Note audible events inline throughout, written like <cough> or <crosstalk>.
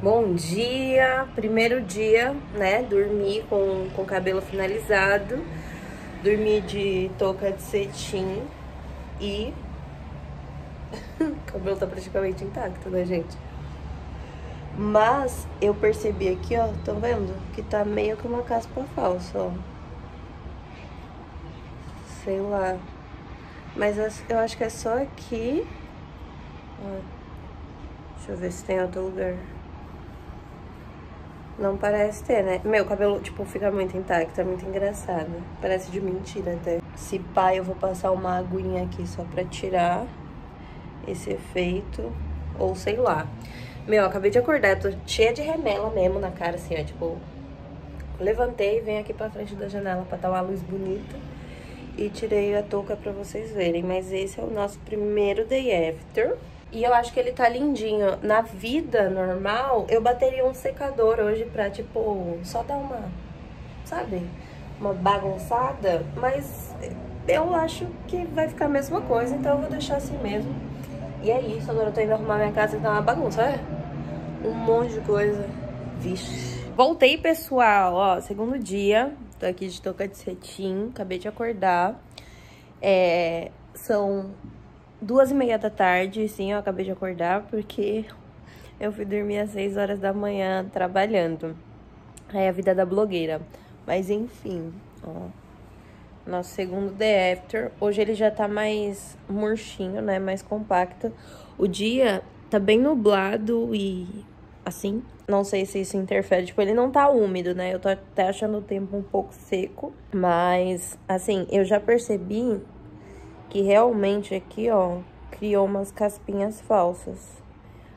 Bom dia, primeiro dia, né? Dormi com, com o cabelo finalizado, dormi de touca de cetim e <laughs> o cabelo tá praticamente intacto, né, gente? Mas eu percebi aqui, ó, estão vendo? Que tá meio que uma caspa falsa, ó. Sei lá. Mas eu acho que é só aqui. Ó. Deixa eu ver se tem outro lugar. Não parece ter, né? Meu cabelo, tipo, fica muito intacto, é muito engraçado. Parece de mentira até. Se pá, eu vou passar uma aguinha aqui só pra tirar esse efeito. Ou sei lá. Meu, acabei de acordar, tô cheia de remela mesmo na cara, assim, ó, tipo... Levantei venho aqui pra frente da janela pra dar uma luz bonita. E tirei a touca pra vocês verem. Mas esse é o nosso primeiro day after. E eu acho que ele tá lindinho. Na vida normal, eu bateria um secador hoje pra, tipo, só dar uma, sabe? Uma bagunçada. Mas eu acho que vai ficar a mesma coisa, então eu vou deixar assim mesmo. E é isso, agora eu tô indo arrumar minha casa e tá uma bagunça, é? Um monte de coisa. Vixe. Voltei, pessoal, ó, segundo dia. Tô aqui de touca de cetim, acabei de acordar. É, são duas e meia da tarde, sim, eu acabei de acordar porque eu fui dormir às seis horas da manhã trabalhando. É a vida da blogueira. Mas enfim, ó. Nosso segundo day after. Hoje ele já tá mais murchinho, né? Mais compacto. O dia tá bem nublado e assim. Não sei se isso interfere. Tipo, ele não tá úmido, né? Eu tô até achando o tempo um pouco seco. Mas, assim, eu já percebi que realmente aqui, ó, criou umas caspinhas falsas.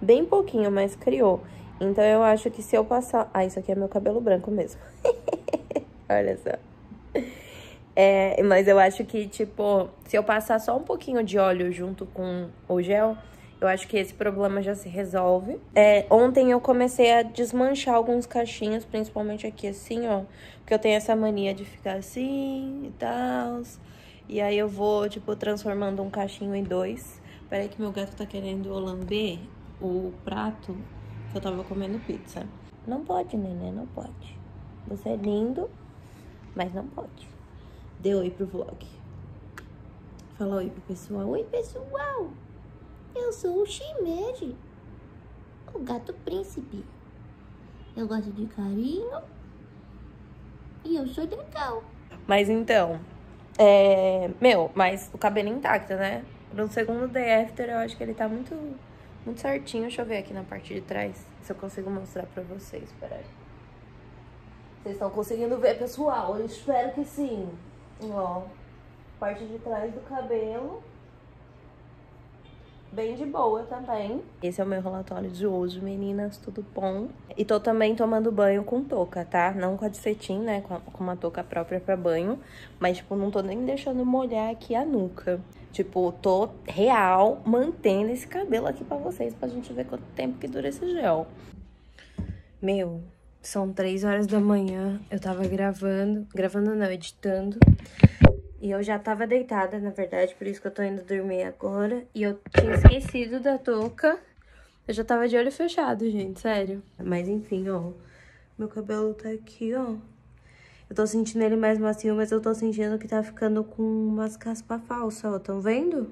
Bem pouquinho, mas criou. Então eu acho que se eu passar... Ah, isso aqui é meu cabelo branco mesmo. <laughs> Olha só. É, mas eu acho que, tipo, se eu passar só um pouquinho de óleo junto com o gel, eu acho que esse problema já se resolve. É, ontem eu comecei a desmanchar alguns cachinhos, principalmente aqui assim, ó. Porque eu tenho essa mania de ficar assim e tal. E aí eu vou, tipo, transformando um cachinho em dois. Peraí que meu gato tá querendo lamber o prato que eu tava comendo pizza. Não pode, neném, não pode. Você é lindo, mas não pode. Dê oi pro vlog. Fala oi pro pessoal. Oi, pessoal! Eu sou o Shimeji, o gato príncipe. Eu gosto de carinho e eu sou legal. Mas então, é, meu, mas o cabelo intacto, né? No segundo day after, eu acho que ele tá muito, muito certinho. Deixa eu ver aqui na parte de trás, se eu consigo mostrar pra vocês. Peraí. Vocês estão conseguindo ver, pessoal? Eu espero que sim. Ó, parte de trás do cabelo bem de boa também. Esse é o meu relatório de hoje, meninas, tudo bom? E tô também tomando banho com touca, tá? Não com a de cetim, né? Com uma touca própria pra banho. Mas, tipo, não tô nem deixando molhar aqui a nuca. Tipo, tô real mantendo esse cabelo aqui pra vocês, pra gente ver quanto tempo que dura esse gel. Meu, são três horas da manhã, eu tava gravando, gravando não, editando. E eu já tava deitada, na verdade, por isso que eu tô indo dormir agora. E eu tinha esquecido da touca. Eu já tava de olho fechado, gente, sério. Mas enfim, ó. Meu cabelo tá aqui, ó. Eu tô sentindo ele mais macio, mas eu tô sentindo que tá ficando com umas caspas falsas, ó. Tão vendo?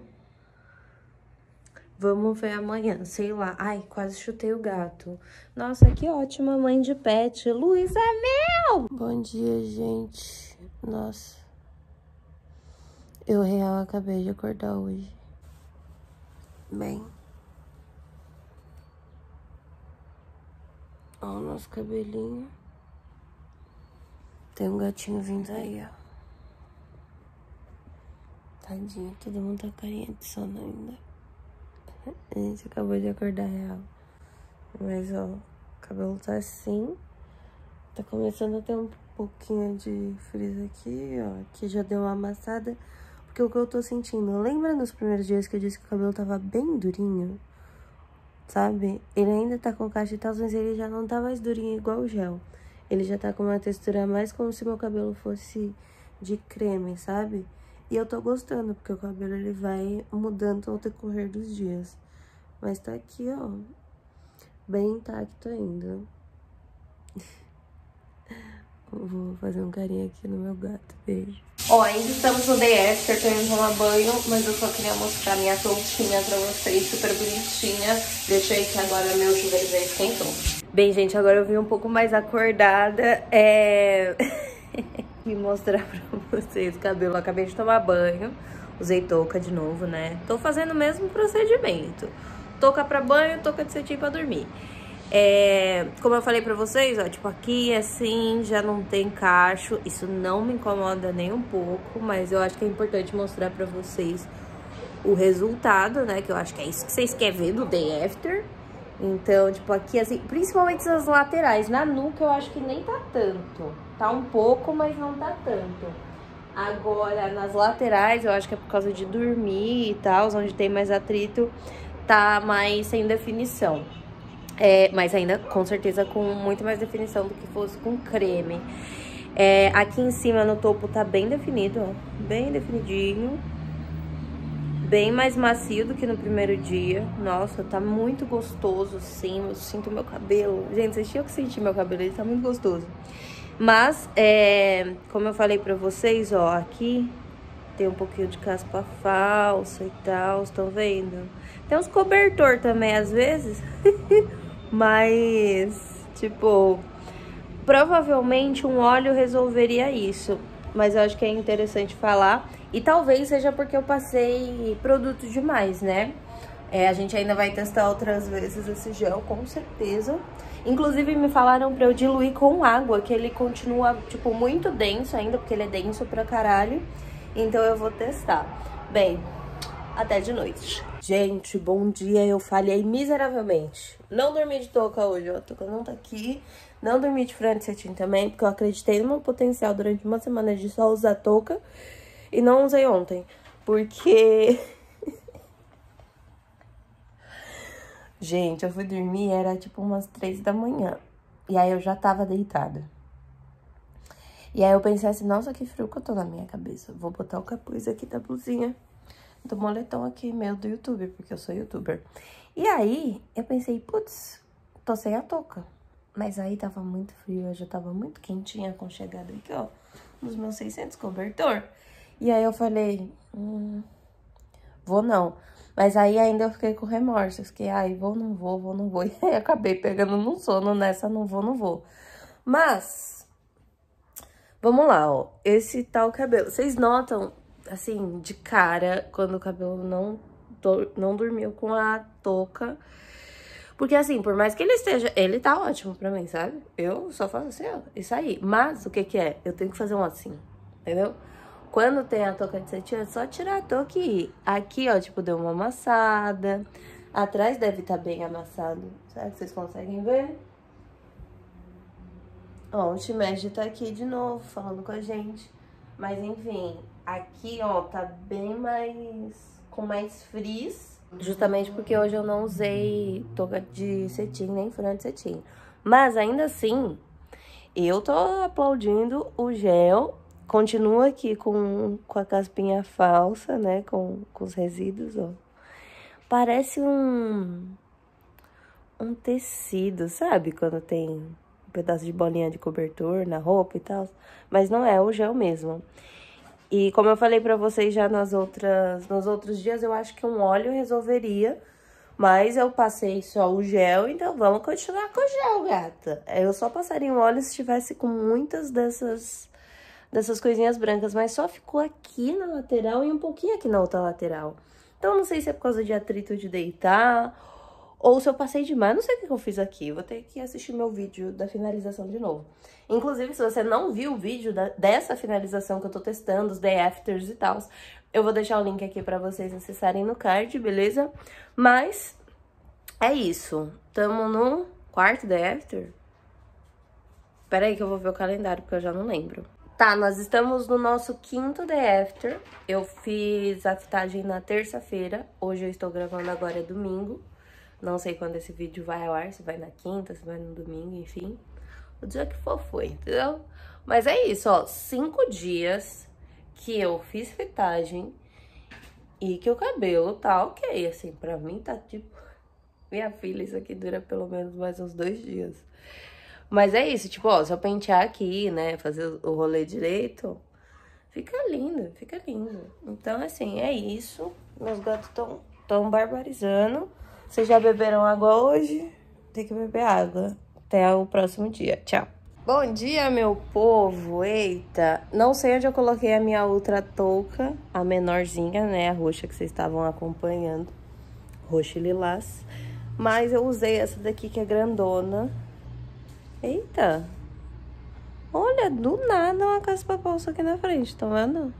Vamos ver amanhã, sei lá. Ai, quase chutei o gato. Nossa, que ótima mãe de pet. Luísa Mel! Bom dia, gente. Nossa. Eu real acabei de acordar hoje. Bem. Ó o nosso cabelinho. Tem um gatinho vindo aí, ó. Tadinho, todo mundo tá carinha de sono ainda. <laughs> A gente acabou de acordar real. Mas, ó, o cabelo tá assim. Tá começando a ter um pouquinho de frizz aqui, ó. Aqui já deu uma amassada. Porque o que eu tô sentindo, lembra nos primeiros dias que eu disse que o cabelo tava bem durinho? Sabe? Ele ainda tá com caixa e tal, mas ele já não tá mais durinho igual o gel. Ele já tá com uma textura mais como se meu cabelo fosse de creme, sabe? E eu tô gostando, porque o cabelo ele vai mudando ao decorrer dos dias. Mas tá aqui, ó. bem intacto ainda. <laughs> Vou fazer um carinho aqui no meu gato. Beijo. Ó, ainda estamos no tô indo tomar banho, mas eu só queria mostrar minha touquinha pra vocês, super bonitinha. Deixei que agora meu chuveiro já esquentou. Bem, gente, agora eu vim um pouco mais acordada. É... <laughs> e mostrar pra vocês o cabelo. Eu acabei de tomar banho, usei touca de novo, né? Tô fazendo o mesmo procedimento. Touca pra banho, touca de cetim pra dormir. É, como eu falei pra vocês, ó, tipo, aqui assim já não tem cacho, isso não me incomoda nem um pouco, mas eu acho que é importante mostrar pra vocês o resultado, né, que eu acho que é isso que vocês querem ver do day after. Então, tipo, aqui assim, principalmente as laterais, na nuca eu acho que nem tá tanto, tá um pouco, mas não tá tanto. Agora, nas laterais, eu acho que é por causa de dormir e tal, onde tem mais atrito, tá mais sem definição. É, mas ainda, com certeza, com muito mais definição do que fosse com creme. É, aqui em cima, no topo, tá bem definido, ó. Bem definidinho. Bem mais macio do que no primeiro dia. Nossa, tá muito gostoso, sim. Eu sinto meu cabelo. Gente, vocês tinham que sentir meu cabelo, ele tá muito gostoso. Mas, é, como eu falei pra vocês, ó, aqui tem um pouquinho de caspa falsa e tal, estão vendo? Tem uns cobertor também, às vezes. <laughs> Mas, tipo, provavelmente um óleo resolveria isso. Mas eu acho que é interessante falar. E talvez seja porque eu passei produto demais, né? É, a gente ainda vai testar outras vezes esse gel, com certeza. Inclusive, me falaram pra eu diluir com água, que ele continua, tipo, muito denso ainda, porque ele é denso pra caralho. Então eu vou testar. Bem, até de noite. Gente, bom dia. Eu falhei miseravelmente. Não dormi de touca hoje, ó. A touca não tá aqui. Não dormi de frente cetim também, porque eu acreditei no meu potencial durante uma semana de só usar touca. E não usei ontem. Porque... <laughs> Gente, eu fui dormir, era tipo umas três da manhã. E aí eu já tava deitada. E aí eu pensei assim, nossa, que frio que eu tô na minha cabeça. Vou botar o capuz aqui da blusinha do moletom aqui meu do YouTube, porque eu sou youtuber. E aí, eu pensei, putz, tô sem a touca. Mas aí tava muito frio, eu já tava muito quentinha, aconchegada aqui, ó, nos meus 600 cobertor. E aí eu falei, hum, vou não. Mas aí ainda eu fiquei com remorso, fiquei, ai, vou, não vou, vou, não vou. <laughs> E aí acabei pegando no sono nessa, não vou, não vou. Mas, vamos lá, ó, esse tal cabelo. Vocês notam assim, de cara, quando o cabelo não, não dormiu com a touca. Porque, assim, por mais que ele esteja... Ele tá ótimo pra mim, sabe? Eu só faço assim, ó, isso aí. Mas, o que que é? Eu tenho que fazer um assim, entendeu? Quando tem a touca de cetim, é só tirar a touca e ir. Aqui, ó, tipo, deu uma amassada. Atrás deve estar tá bem amassado. Será que vocês conseguem ver? Ó, o Shimeji tá aqui de novo, falando com a gente. Mas, enfim, Aqui, ó, tá bem mais... com mais frizz. Justamente porque hoje eu não usei touca de cetim, nem furante de cetim. Mas, ainda assim, eu tô aplaudindo o gel. Continua aqui com, com a caspinha falsa, né? Com, com os resíduos, ó. Parece um... Um tecido, sabe? Quando tem um pedaço de bolinha de cobertor na roupa e tal. Mas não é o gel mesmo. E como eu falei pra vocês já nas outras, nos outros dias, eu acho que um óleo resolveria. Mas eu passei só o gel, então vamos continuar com o gel, gata. Eu só passaria um óleo se tivesse com muitas dessas, dessas coisinhas brancas. Mas só ficou aqui na lateral e um pouquinho aqui na outra lateral. Então não sei se é por causa de atrito de deitar ou se eu passei demais, não sei o que eu fiz aqui. Vou ter que assistir meu vídeo da finalização de novo. Inclusive, se você não viu o vídeo da, dessa finalização que eu tô testando, os day afters e tal, eu vou deixar o link aqui pra vocês acessarem no card, beleza? Mas, é isso. Tamo no quarto day after? Pera aí que eu vou ver o calendário, porque eu já não lembro. Tá, nós estamos no nosso quinto day after. Eu fiz a fitagem na terça-feira. Hoje eu estou gravando agora, é domingo. Não sei quando esse vídeo vai ao ar, se vai na quinta, se vai no domingo, enfim. O dia que for foi, entendeu? Mas é isso, ó. Cinco dias que eu fiz fitagem e que o cabelo tá ok, assim. Pra mim tá tipo... <laughs> Minha filha, isso aqui dura pelo menos mais uns dois dias. Mas é isso, tipo, ó, se eu pentear aqui, né, fazer o rolê direito, fica lindo, fica lindo. Então, assim, é isso. Meus gatos estão tão barbarizando. Vocês já beberam água hoje? Tem que beber água. Até o próximo dia. Tchau. Bom dia, meu povo. Eita, não sei onde eu coloquei a minha outra touca, a menorzinha, né, a roxa que vocês estavam acompanhando. Roxa e lilás. Mas eu usei essa daqui que é grandona Eita! Olha, do nada uma caspa bolsa aqui na frente, tá vendo?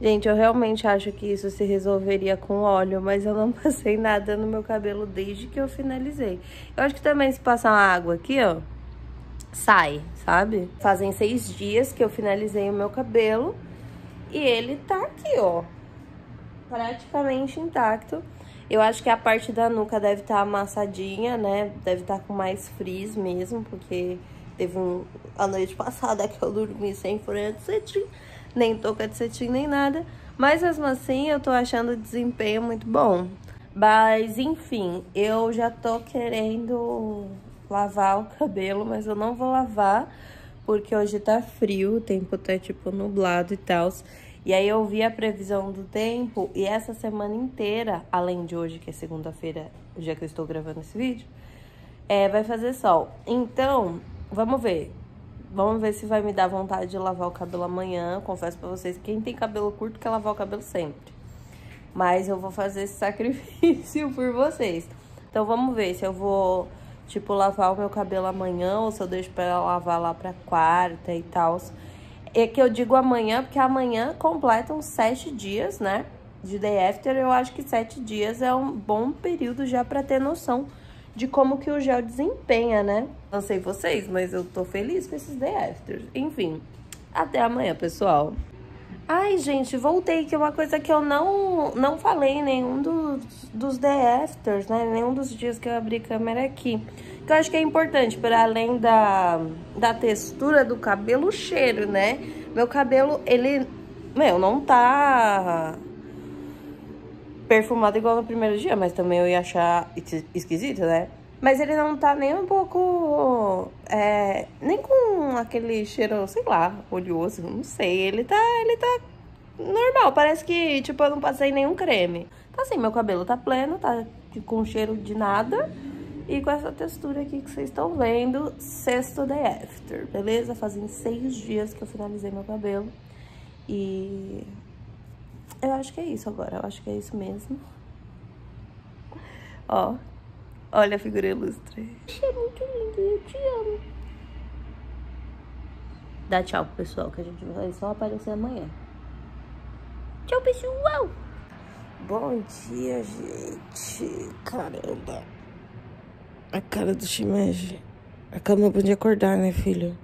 Gente, eu realmente acho que isso se resolveria com óleo, mas eu não <laughs> passei nada no meu cabelo desde que eu finalizei. Eu acho que também se passar uma água aqui, ó, sai, sabe? Fazem seis dias que eu finalizei o meu cabelo e ele tá aqui, ó, praticamente intacto. Eu acho que a parte da nuca deve estar tá amassadinha, né? Deve estar tá com mais frizz mesmo, porque teve um, a noite passada que eu dormi sem folha de cetim, nem touca de cetim, nem nada. Mas mesmo assim, eu tô achando o desempenho muito bom. Mas, enfim, eu já tô querendo lavar o cabelo, mas eu não vou lavar, porque hoje tá frio, o tempo tá, tipo, nublado e tal. E aí eu vi a previsão do tempo e essa semana inteira, além de hoje, que é segunda-feira, o dia que eu estou gravando esse vídeo, é, vai fazer sol. Então, vamos ver. Vamos ver se vai me dar vontade de lavar o cabelo amanhã. Confesso pra vocês que quem tem cabelo curto quer lavar o cabelo sempre. Mas eu vou fazer esse <laughs> sacrifício por vocês. Então vamos ver se eu vou, tipo, lavar o meu cabelo amanhã ou se eu deixo pra lavar lá pra quarta e tal. É que eu digo amanhã, porque amanhã completam sete dias, né? De day after, eu acho que sete dias é um bom período já pra ter noção de como que o gel desempenha, né? Não sei vocês, mas eu tô feliz com esses day afters. Enfim, até amanhã, pessoal. Ai, gente, voltei, que é uma coisa que eu não, não falei em nenhum dos, dos day afters, né? Nenhum dos dias que eu abri câmera aqui que eu acho que é importante, para além da, da textura do cabelo, o cheiro, né? Meu cabelo, ele, meu, não tá perfumado igual no primeiro dia, mas também eu ia achar esquisito, né? Mas ele não tá nem um pouco, é, nem com aquele cheiro, sei lá, oleoso, não sei. Ele tá, ele tá normal, parece que, tipo, eu não passei nenhum creme. Tá assim, meu cabelo tá pleno, tá com cheiro de nada. E com essa textura aqui que vocês estão vendo, sexto day after, beleza? Fazem seis dias que eu finalizei meu cabelo. E eu acho que é isso agora, eu acho que é isso mesmo. Ó, olha a figura ilustre. É muito lindo, eu te amo. Dá tchau pro pessoal, que a gente vai só aparecer amanhã. Tchau, pessoal! Bom dia, gente. Caramba. A cara do Shimeji. Acabamos de acordar, né, filho?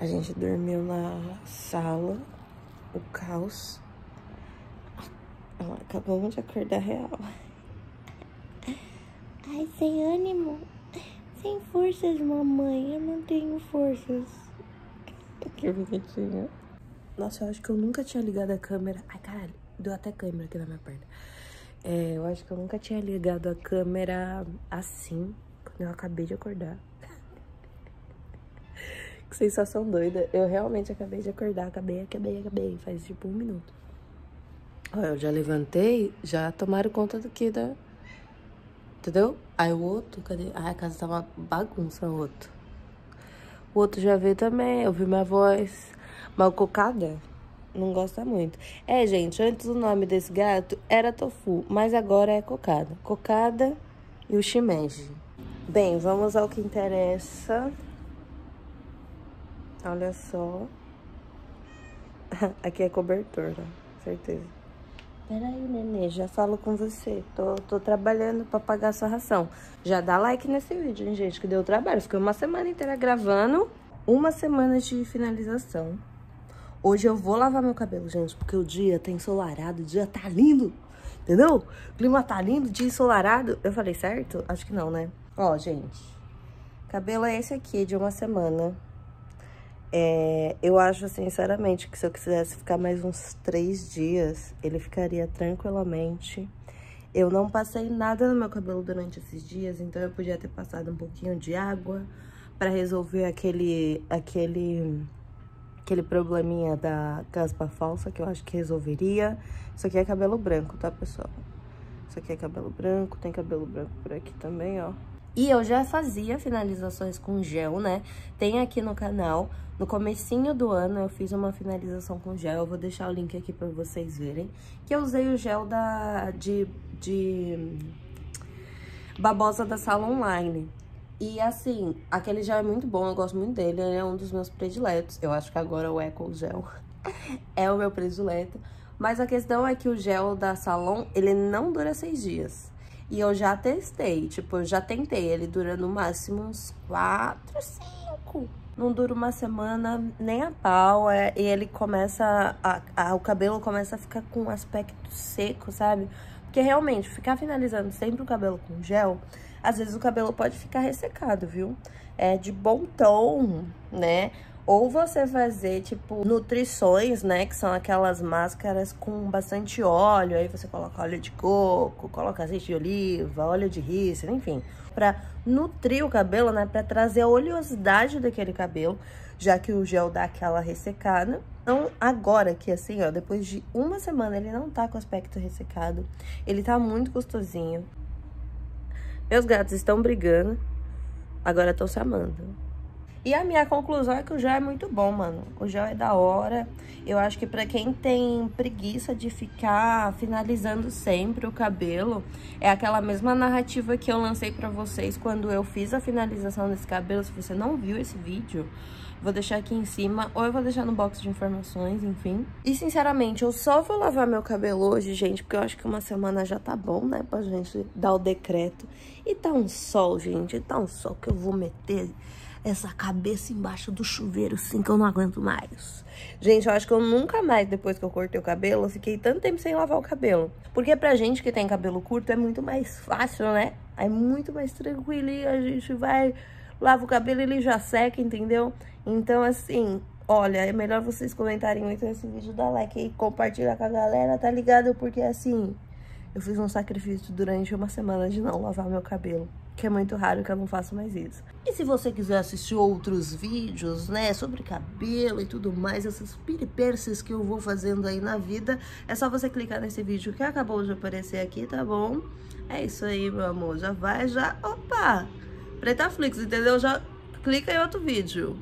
A gente dormiu na sala. O caos. Acabamos de acordar real. Ai, sem ânimo. Sem forças, mamãe. Eu não tenho forças. Que bonitinho. Nossa, eu acho que eu nunca tinha ligado a câmera. Ai, caralho. Deu até câmera aqui na minha perna. É, eu acho que eu nunca tinha ligado a câmera assim. Eu acabei de acordar. <laughs> que sensação doida. Eu realmente acabei de acordar. Acabei, acabei, acabei. Faz tipo um minuto. Olha, eu já levantei, já tomaram conta do que da... Entendeu? Aí o outro, cadê? Ai, a casa tava bagunça, o outro. O outro já veio também, ouviu minha voz. Mas o cocada não gosta muito. É, gente, antes o nome desse gato era Tofu, mas agora é cocada. Cocada e o shimeji. Bem, vamos ao que interessa. Olha só. <laughs> Aqui é cobertor, né? Certeza. Peraí, nenê, já falo com você. Tô, tô trabalhando pra pagar sua ração. Já dá like nesse vídeo, hein, gente, que deu trabalho. Fiquei uma semana inteira gravando. Uma semana de finalização. Hoje eu vou lavar meu cabelo, gente, porque o dia tá ensolarado, o dia tá lindo. Entendeu? O clima tá lindo, dia ensolarado. Eu falei certo? Acho que não, né? Ó, gente, cabelo é esse aqui, de uma semana. É, eu acho, sinceramente, que se eu quisesse ficar mais uns três dias, ele ficaria tranquilamente. Eu não passei nada no meu cabelo durante esses dias, então eu podia ter passado um pouquinho de água pra resolver aquele, aquele, aquele probleminha da caspa falsa, que eu acho que resolveria. Isso aqui é cabelo branco, tá, pessoal? Isso aqui é cabelo branco, tem cabelo branco por aqui também, ó. E eu já fazia finalizações com gel, né? Tem aqui no canal. No comecinho do ano eu fiz uma finalização com gel. Eu vou deixar o link aqui pra vocês verem. Que eu usei o gel da, de, de babosa da sala online. E assim, aquele gel é muito bom, eu gosto muito dele, ele é um dos meus prediletos. Eu acho que agora o Eco Gel <laughs> é o meu predileto. Mas a questão é que o gel da Salon, ele não dura seis dias. E eu já testei, tipo, eu já tentei, ele dura no máximo uns quatro, cinco. Não dura uma semana nem a pau, é, e ele começa, a, a, o cabelo começa a ficar com um aspecto seco, sabe? Porque realmente, ficar finalizando sempre o cabelo com gel, às vezes o cabelo pode ficar ressecado, viu? É de bom tom, né? Ou você fazer, tipo, nutrições, né? Que são aquelas máscaras com bastante óleo. Aí você coloca óleo de coco, coloca azeite de oliva, óleo de rícera, enfim. Pra nutrir o cabelo, né? Pra trazer a oleosidade daquele cabelo, já que o gel dá aquela ressecada. Então, agora que assim, ó, depois de uma semana ele não tá com aspecto ressecado. Ele tá muito gostosinho. Meus gatos estão brigando, agora estão se amando. E a minha conclusão é que o gel é muito bom, mano. O gel é da hora. Eu acho que pra quem tem preguiça de ficar finalizando sempre o cabelo, é aquela mesma narrativa que eu lancei pra vocês quando eu fiz a finalização desse cabelo. Se você não viu esse vídeo, vou deixar aqui em cima, ou eu vou deixar no box de informações, enfim. E, sinceramente, eu só vou lavar meu cabelo hoje, gente, porque eu acho que uma semana já tá bom, né, pra gente dar o decreto. E tá um sol, gente, tá um sol que eu vou meter essa cabeça embaixo do chuveiro, assim, que eu não aguento mais. Gente, eu acho que eu nunca mais, depois que eu cortei o cabelo, eu fiquei tanto tempo sem lavar o cabelo. Porque pra gente que tem cabelo curto é muito mais fácil, né? É muito mais tranquilo e a gente vai, lava o cabelo e ele já seca, entendeu? Então, assim, olha, é melhor vocês comentarem muito esse vídeo, dar like e compartilhar com a galera, tá ligado? Porque, assim, eu fiz um sacrifício durante uma semana de não lavar meu cabelo que é muito raro que eu não faço mais isso. E se você quiser assistir outros vídeos, né, sobre cabelo e tudo mais, essas peripécias que eu vou fazendo aí na vida, é só você clicar nesse vídeo que acabou de aparecer aqui, tá bom? É isso aí, meu amor, já vai, já, opa, Pretaflix, entendeu? Já clica em outro vídeo.